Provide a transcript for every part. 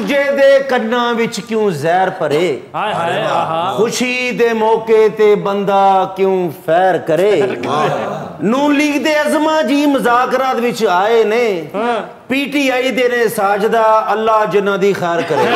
ਦੂਜੇ ਦੇ ਕੰਨਾਂ ਵਿੱਚ ਕਿਉਂ ਜ਼ਹਿਰ ਭਰੇ ਹਾਏ ਹਾਏ ਆਹਾ ਖੁਸ਼ੀ ਦੇ ਮੌਕੇ ਤੇ ਬੰਦਾ ਕਿਉਂ ਫੈਰ ਕਰੇ ਨੂੰ ਲੀਗ ਦੇ ਅਜ਼ਮਾ ਜੀ ਮੁਜ਼ਾਕਰਾਤ ਵਿੱਚ ਆਏ ਨੇ ਪੀਟੀਆਈ ਦੇ ਨੇ ਸਾਜਦਾ ਅੱਲਾ ਜਿਨ੍ਹਾਂ ਦੀ ਖੈਰ ਕਰੇ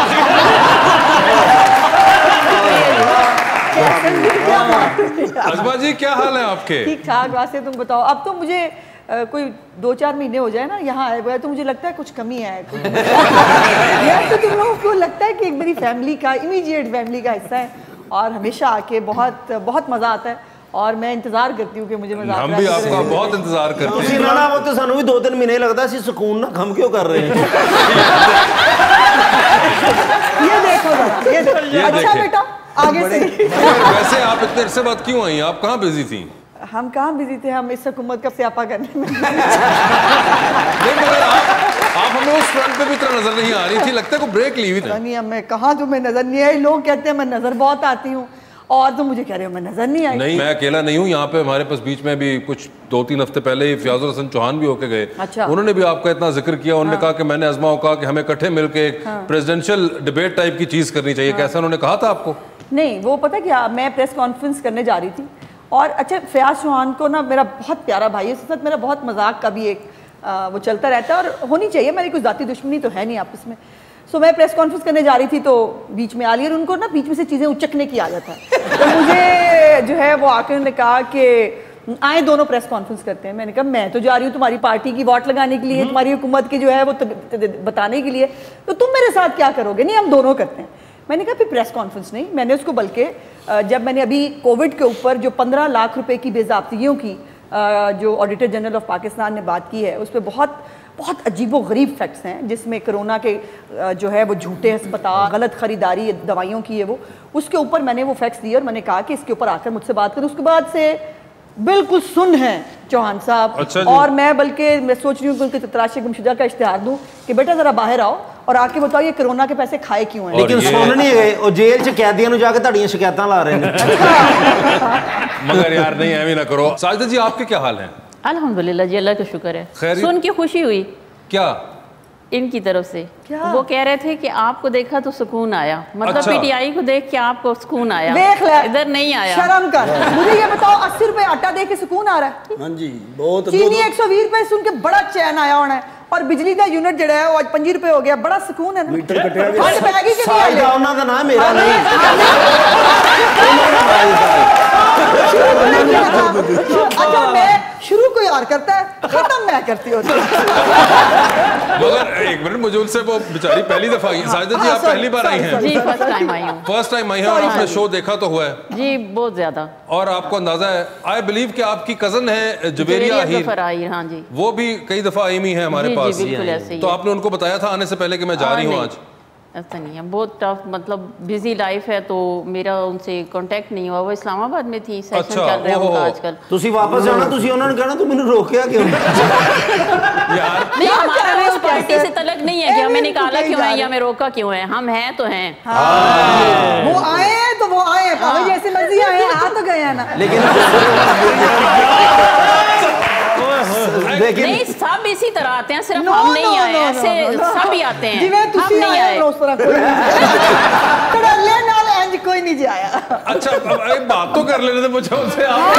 अजमा जी क्या हाल है आपके ठीक ठाक वास्ते तुम बताओ अब तो मुझे अ, कोई दो चार महीने हो जाए ना यहाँ आए हुए तो मुझे लगता है कुछ कमी है कुछ- यार तो तुम लोगों को लगता है कि एक मेरी फैमिली का इमीडिएट फैमिली का हिस्सा है और हमेशा आके बहुत बहुत मज़ा आता है और मैं इंतज़ार करती हूँ कि मुझे मज़ा हम भी आपका बहुत इंतजार करते ਤੁਸੀਂ हैं ਨਾ ਨਾ ਉਹ ਤੇ ਸਾਨੂੰ ਵੀ ਦੋ ਤਿੰਨ ਮਹੀਨੇ ਲੱਗਦਾ ਸੀ ਸਕੂਨ ਨਾਲ ਖਮ ਕਿਉਂ ਕਰ ਰਹੇ ਹਾਂ ये देखो जरा ये देखो ये अच्छा देखें। बेटा आगे से मगर वैसे आप इतने अरसे बाद क्यों आई आप कहाँ बिजी थी हम कहाँ बिज़ी थे? हम इस हुकूमत का स्यापा करने में। आप हमें उस फ्रंट पे भी इतना नज़र नहीं आ रही थी। लगता है को ब्रेक ली हुई थी। मैं कहाँ तुम्हें नज़र नहीं आई? लोग कहते हैं मैं नज़र बहुत आती हूँ। और तुम मुझे कह रहे हो मैं नज़र नहीं आई। नहीं मैं अकेला नहीं हूँ। यहाँ पे हमारे पास बीच में भी कुछ दो तीन हफ़्ते पहले ही फयाजुल हसन चौहान भी होके गए। अच्छा। उन्होंने भी आपका इतना ज़िक्र किया। उन्होंने हाँ। कहा कि मैंने अजमा कहा कि हमें इकट्ठे मिलकर एक हाँ। प्रेसिडेंशियल डिबेट टाइप की चीज़ करनी चाहिए। कैसा उन्होंने कहा था आपको? नहीं वो पता क्या? मैं प्रेस कॉन्फ्रेंस करने जा रही थी। और अच्छा फयाज चौहान को ना मेरा बहुत प्यारा भाई है। उसके साथ मेरा बहुत मज़ाक का भी एक आ, वो चलता रहता है और होनी चाहिए। मेरी कुछ ज़ाती दुश्मनी तो है नहीं आपस में। सो मैं प्रेस कॉन्फ्रेंस करने जा रही थी तो बीच में आ और उनको ना बीच में से चीज़ें उचकने की आदत है। तो मुझे जो है वो आकर उन्होंने कहा कि आए दोनों प्रेस कॉन्फ्रेंस करते हैं। मैंने कहा मैं तो जा रही हूँ तुम्हारी पार्टी की वोट लगाने के लिए तुम्हारी हुकूमत की जो है वो बताने के लिए। तो तुम मेरे साथ क्या करोगे? नहीं हम दोनों करते हैं। मैंने कहा, फिर प्रेस कॉन्फ्रेंस नहीं। मैंने उसको बल्कि जब मैंने अभी कोविड के ऊपर जो पंद्रह लाख रुपए की बेजाबतियों की जो ऑडिटर जनरल ऑफ़ पाकिस्तान ने बात की है, उस पर बहुत बहुत अजीबो गरीब फैक्ट्स हैं, जिसमें कोरोना के जो है वो झूठे अस्पताल, गलत खरीदारी दवाइयों की है वो, उसके ऊपर मैंने वो फैक्ट्स दिए और मैंने कहा कि इसके ऊपर आकर मुझसे बात करें। उसके बाद से बिल्कुल सुन है चौहान साहब अच्छा जी। और मैं बल्कि मैं सोच रही हूँ कि उनके तराशे गुमशुदा का इश्तेहार दूँ कि बेटा ज़रा बाहर आओ और आके बताओ ये कोरोना के पैसे खाए क्यों हैं ਲੇਕਿਨ ये- ਸੁਣ ਨਹੀਂ ਗਏ ਉਹ ਜੇਲ੍ਹ 'ਚ ਕੈਦੀਆਂ ਨੂੰ ਜਾ ਕੇ ਤੁਹਾਡੀਆਂ ਸ਼ਿਕਾਇਤਾਂ ਲਾ ਰਹੇ ਨੇ मगर यार नहीं ऐवी ना करो साजिदा जी आपके क्या हाल है अल्हम्दुलिल्लाह जी अल्लाह का शुक्र है खैरियत? सुन के खुशी हुई क्या इनकी तरफ़ से। क्या? वो कह रहे थे कि आपको देखा तो सुकून आया। मतलब अच्छा। पीटीआई को देख के आपको सुकून आया। देख ले। इधर नहीं आया। शर्म कर। मुझे ये बताओ अस्सी रुपए आटा दे के सुकून आ रहा है? हाँ जी बहुत चीनी एक सौ बीस रुपए सुन के बड़ा चैन आया होना है। और बिजली का यूनिट जड़ा है वो आज पंजी रुपए हो गया। बड़ा सुकून है ना। मीटर कटेगा ठंड पैगी के लिए ना मेरा हाँ, नहीं। हाँ, हाँ। और करता है खत्म मैं करती होती हूँ। मगर एक मिनट मुझे उनसे वो बेचारी पहली दफ़ा आई। हैं साजिदा जी हाँ, आप पहली बार आई हैं? जी फ़र्स्ट टाइम आई हूँ। फ़र्स्ट टाइम आई हैं और आपने शो देखा तो हुआ है। जी बहुत ज़्यादा। और आपको अंदाज़ा है आई बिलीव कि आपकी कज़न है जुबेरिया आहिर। हाँ जी। वो भी कई दफ़ा आई हुई है हमारे पास। तो आपने उनको बताया था आने से पहले कि मैं जा हाँ, रही हूँ आज? ऐसा नहीं है बहुत टफ मतलब बिजी लाइफ है तो मेरा उनसे कांटेक्ट नहीं हुआ वो इस्लामाबाद में थी सेशन अच्छा, चल रहा है ओहो। उनका आजकल ਤੁਸੀਂ ਵਾਪਸ ਜਾਣਾ ਤੁਸੀਂ ਉਹਨਾਂ ਨੂੰ ਕਹਿਣਾ ਤੂੰ ਮੈਨੂੰ ਰੋਕਿਆ ਕਿਉਂ यार नहीं क्या हमारा कर रहे हो उस पार्टी कैसे? से तलक नहीं है कि हमें एवं निकाला कहीं क्यों जा है रहे या हमें रोका क्यों है हम हैं तो हैं वो आए हैं तो वो आए हैं भाभी जैसे मर्जी आए हैं आ तो गए हैं ना लेकिन लेकिन नहीं सब इसी तरह आते हैं सिर्फ No, हम नहीं no, आए no, no, ऐसे no, no. सब ही आते हैं ਜਿਵੇਂ हम ਤੁਸੀਂ नहीं ਆਏ आए ਹੋ ਉਸ ਤਰ੍ਹਾਂ ਕੋਈ ਨਹੀਂ ਕੜੱਲੇ ਨਾਲ ਇੰਜ ਕੋਈ ਨਹੀਂ ਜਾਇਆ अच्छा अब एक बात तो कर लेने थे मुझे उनसे आप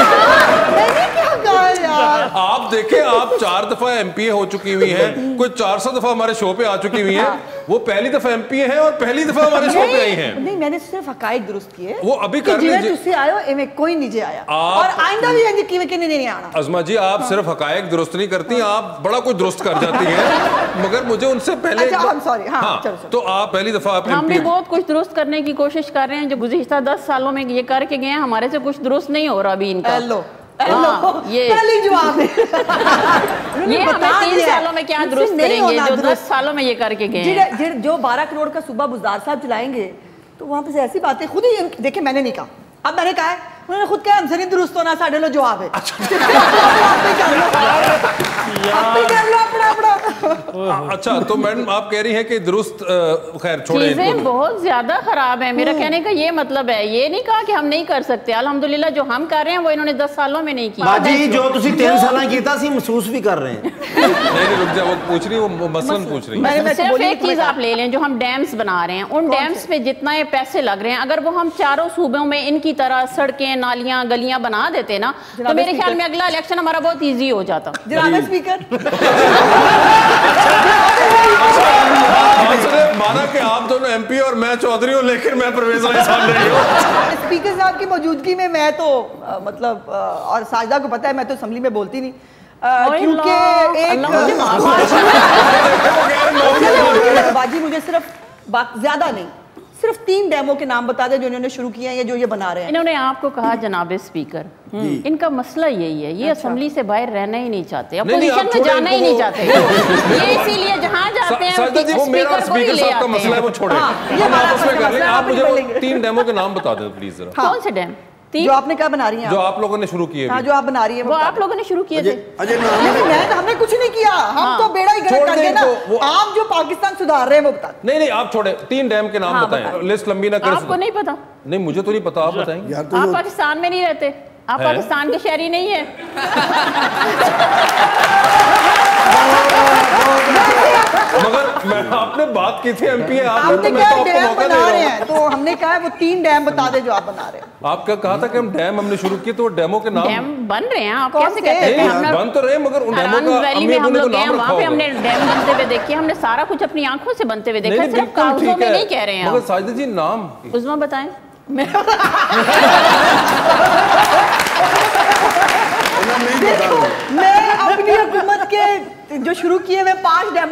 मैंने क्या कहा यार आप देखें आप चार दफा एमपीए हो चुकी हुई हैं कोई 400 दफा हमारे शो पे आ चुकी हुई हैं वो पहली दफ़ा एम हैं और पहली दफ़ा हमारे शो पे आई है। नहीं मैंने सिर्फ़ हकायक दुरुस्त किए वो अभी कर लीजिए। आयो कोई नीचे आया। आप, और आइंदा भी की नहीं आना। अजमा जी आप हाँ। सिर्फ़ हकायक दुरुस्त नहीं करती हाँ। आप बड़ा कुछ दुरुस्त कर जाती मगर मुझे उनसे पहले अच्छा, सॉरी हाँ, हाँ, तो आप पहली दफ़ा हम भी बहुत कुछ दुरुस्त करने की कोशिश कर रहे हैं जो गुजश्ता दस सालों में ये करके गए हमारे से कुछ दुरुस्त नहीं हो रहा अभी इनका। ये- पहली जवाब है। ये हमें तीन सालों में क्या दुरुस्त करेंगे? जो दस सालों में ये करके गए हैं। जो बारह करोड़ का सूबा बुजार साहब चलाएँगे तो वहाँ पे से ऐसी बातें खुद ही देखे मैंने नहीं कहा। अब मैंने कहा है उन्होंने खुद कहा हमसे नहीं दुरुस्त होना साढ़े लो जवाब है अच्छा। आप ही कर लो आप ही कर लो अपना अपना अच्छा तो मैडम आप कह रही हैं कि दुरुस्त अ, खैर छोड़े चीजें इनको बहुत ज्यादा खराब है हम्म। मेरा कहने का ये मतलब है ये नहीं कहा कि हम नहीं कर सकते अल्हम्दुलिल्लाह जो हम कर रहे हैं वो इन्होंने दस सालों में नहीं किया ਬਾਜੀ ਜੋ ਤੁਸੀਂ 3 ਸਾਲਾਂ ਕੀਤਾ ਸੀ ਮਹਿਸੂਸ ਵੀ ਕਰ ਰਹੇ ਹਾਂ नहीं नहीं रुक जा वो पूछ रही है वो मसलन पूछ रही है मैंने मैं तो सिर्फ बोली एक चीज आप ले लें जो हम डैम्स बना रहे हैं उन डैम्स पे जितना ये पैसे लग रहे हैं अगर वो हम चारों सूबों में इनकी तरह सड़कें नालियाँ गलियाँ बना देते ना तो मेरे ख्याल में अगला इलेक्शन हमारा बहुत इजी हो जाता। स्पीकर माना कि आप दोनों एमपी और मैं चौधरी हूँ लेकिन मैं परवेज हूँ। स्पीकर साहब की मौजूदगी में मैं तो मतलब और साजदा को पता है मैं तो असम्बली में बोलती नहीं। क्योंकि एक बाजी मुझे सिर्फ़ ज़्यादा नहीं। सिर्फ़ तीन डेमो के नाम बता दें जो इन्होंने शुरू किया है या जो ये बना रहे हैं। इन्होंने आपको कहा जनाब स्पीकर इनका मसला यही है ये असम्बली से बाहर रहना ही नहीं चाहते अपोजिशन में जाना ही नहीं चाहते। ये इसीलिए जहाँ जाते हैं वो मेरा स्पीकर को ही ले साहब का मसला है वो छोड़ें। हाँ, है, आप मुझे। तीन डेमो के नाम बता दें प्लीज़ जरा। कौन से डैम तीन जो आपने क्या बना रही हैं जो आप? लोगों ने शुरू किए हाँ जो आप बना रही हैं वो आप लोगों ने शुरू किए थे। अजय नहीं, मैं हमने कुछ नहीं किया। हम हाँ। तो बेड़ा ही छोड़ गर्क कर गए ना। आप जो पाकिस्तान सुधार रहे हैं वो बता नहीं नहीं आप छोड़े। तीन डैम के नाम हाँ, बताएँ। लिस्ट लंबी ना आपको नहीं पता? नहीं मुझे तो नहीं पता। आप बताएँगे तो आप पाकिस्तान में नहीं रहते। आप पाकिस्तान के शहरी नहीं है। मगर मैं आपने बात की थी एमपी है आप आपने मैं क्या तो आपको डैम मौका बना दे रहे हैं? तो हमने कहा है वो तीन डैम बता दे जो आप बना रहे हैं। आप क्या कहा था कि हम डैम हमने शुरू किए तो वो डेमो के नाम डैम बन रहे हैं आप कैसे कहते हैं हमने- बन तो रहे मगर उन डेमो का वैली में हम लोग तो गए वहाँ पे हमने डैम बनते हुए देखे हमने सारा कुछ अपनी आँखों से बनते हुए देखा सिर्फ़ कागजों में नहीं कह रहे हैं मगर साजिद जी नाम उजमा बताएँ। मैं अपनी हुकूमत के जो शुरू किए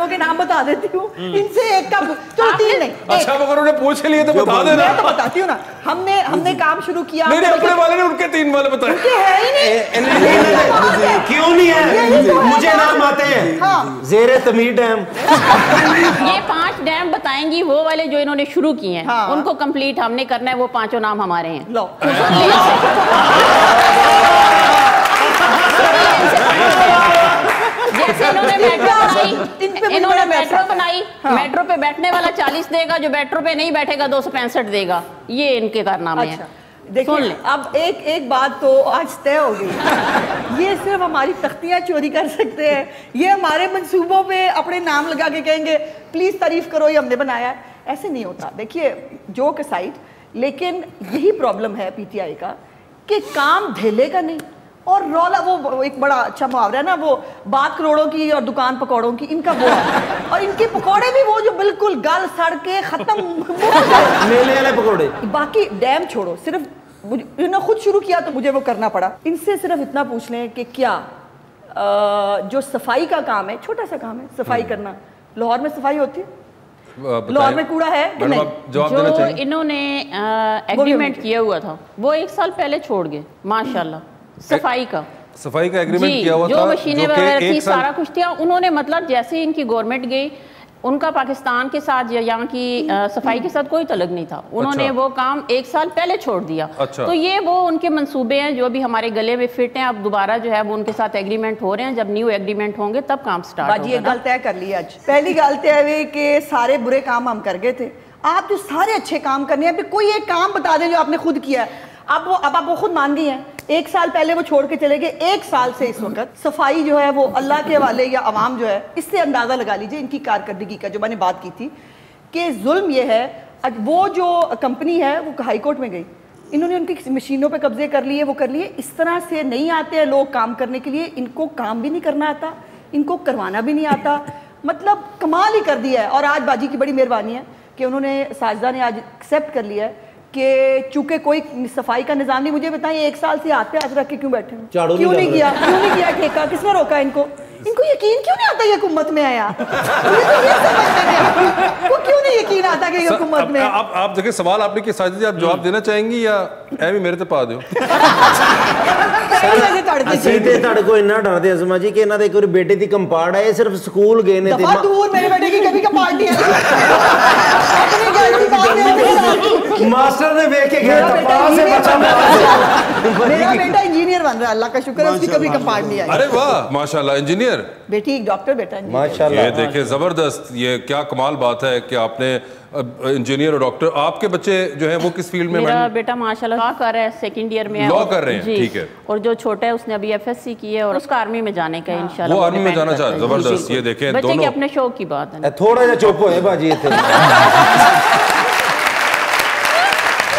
डैमो के नाम बता देती हूँ। इनसे एक का चलो तीन नहीं अच्छा मगर उन्हें पूछ लिए तो बता देना। मैं तो बताती हूँ ना हमने हमने काम शुरू किया नहीं नहीं अपने वाले ने उनके तीन वाले बताए। के है ही नहीं। क्यों नहीं है? मुझे नाम आते हैं। हाँ। जेरे तमीर डैम। ये पाँच डैम बताएँगी वो वाले जो इन्होंने शुरू किए हैं हाँ। उनको कंप्लीट हमने करना है वो पाँचों नाम हमारे हैं। लो। जैसे इन्होंने मेट्रो बनाई। इन्होंने मेट्रो बनाई। मेट्रो पे बैठने वाला चालीस देगा जो मेट्रो पे नहीं बैठेगा दो सौ पैंसठ देगा। ये इनके कारनामे अच्छा। हैं देखिए अब एक एक बात तो आज तय हो गई। ये सिर्फ़ हमारी तख्तियाँ चोरी कर सकते हैं। ये हमारे मंसूबों पे अपने नाम लगा के कहेंगे प्लीज़ तारीफ़ करो ये हमने बनाया है। ऐसे नहीं होता। देखिए जोक साइड लेकिन यही प्रॉब्लम है पीटीआई का कि काम ढेले का नहीं। और रौला वो एक बड़ा अच्छा मुहावरा है ना वो बात करोड़ों की और दुकान पकौड़ों की इनका वो है। और इनके पकौड़े भी वो जो बिल्कुल गल सड़ के खत्म मेले वाले पकौड़े। बाकी डैम छोड़ो सिर्फ़ मुझे- इन्होंने खुद शुरू किया तो मुझे वो करना पड़ा। इनसे सिर्फ़ इतना पूछ लें कि क्या जो सफ़ाई का काम है छोटा सा काम है सफ़ाई करना। लाहौर में सफ़ाई होती है? लाहौर में कूड़ा है कि नहीं? आप जवाब देना जो इन्होंने एग्रीमेंट किया हुआ था वो एक साल पहले छोड़ गए माशाल्लाह। सफ़ाई का। सफ़ाई का एग्रीमेंट किया हुआ जो था मशीनें वगैरह थी सारा कुछ था उन्होंने मतलब जैसे इनकी गवर्नमेंट गई उनका पाकिस्तान के साथ या यहाँ की सफ़ाई के साथ कोई तलग नहीं था। उन्होंने अच्छा। वो काम एक साल पहले छोड़ दिया। अच्छा। तो ये वो उनके मंसूबे हैं जो भी हमारे गले में फिट हैं अब दोबारा जो है वो उनके साथ एग्रीमेंट हो रहे हैं। जब न्यू एग्रीमेंट होंगे तब काम स्टार्ट बाजी होगा एक ना। गल तय कर ली आज। पहली गल तय हुई कि सारे बुरे काम हम कर गए थे। आप जो सारे अच्छे काम करने हैं अभी कोई एक काम बता दें जो आपने खुद किया है। अब वो अब आप वो खुद मान गई हैं। एक साल पहले वो छोड़ के चले गए। एक साल से इस वक्त सफ़ाई जो है वो अल्लाह के वाले या अवाम जो है, इससे अंदाज़ा लगा लीजिए इनकी कारकर्दगी का, जो मैंने बात की थी, कि जुल्म ये है वो जो कंपनी है, वो हाई कोर्ट में गई। इन्होंने उनकी मशीनों पे कब्जे कर लिए, वो कर लिए। इस तरह से नहीं आते हैं लोग काम करने के लिए। इनको काम भी नहीं करना आता, इनको करवाना भी नहीं आता। मतलब कमाल ही कर दिया है। और आज बाजी की बड़ी मेहरबानी है कि उन्होंने साजदा ने आज एक्सेप्ट कर लिया है। कि चूँकि कोई सफ़ाई का निज़ाम नहीं मुझे बताइए एक साल से हाथ पे हाथ रख के क्यों बैठे हैं? क्यों नहीं किया? क्यों नहीं किया? ठेका? किसने रोका इनको? इनको यकीन क्यों नहीं आता ये हुकूमत में आया मुझे तो ये समझ में नहीं आता। वो क्यों नहीं यकीन आता कि ये सर, हुकूमत अब- में है? आप आप देखिए सवाल आपने कि साजिद जी आप जवाब देना चाहेंगी या ऐ भी मेरे ते पा दो सही वजह ਤੁਹਾਡੇ ਤੇ ਅਸੀਂ ਤੇ ਤੁਹਾਡੇ ਕੋਲ ਇੰਨਾ ਡਰਦੇ ਹਾਂ ਅਜ਼ਮਾ ਜੀ ਕਿ ਇਹਨਾਂ ਦੇ ਇੱਕ ਵਾਰੀ ਬੇਟੇ ਦੀ ਕੰਪਾੜ ਆਏ ਸਿਰਫ ਸਕੂਲ ਗਏ ਨੇ ਤੇ दफा ਮਾਂ- दूर मेरे बेटे की कभी का पार्टी है अपनी गैलरी बात है ਮਾਸਟਰ ਨੇ ਵੇਖ ਕੇ ਗਿਆ मेरा ਤਾਂ बेटा पास से ही बचा बन रहा है। अल्लाह का शुक्र है उसकी कभी कपाड़ नहीं आई। अरे वाह। माशाल्लाह इंजीनियर। बेटी एक डॉक्टर बेटा माशाल्लाह। ये देखिए ज़बरदस्त ये क्या कमाल बात है कि आपने इंजीनियर और डॉक्टर आपके बच्चे जो है वो किस फ़ील्ड में मेरा बेटा माशाल्लाह लॉ कर रहा है सेकंड ईयर में लॉ कर रहे हैं ठीक है। और जो छोटा है उसने अभी एफएससी की है और उसका आर्मी में जाने का हाँ। इंशाल्लाह। वो आर्मी में जाना चाहता है। ज़बरदस्त ये देखें दोनों बच्चे के अपने शौक की बात है थोड़ा सा चुप हो बाजी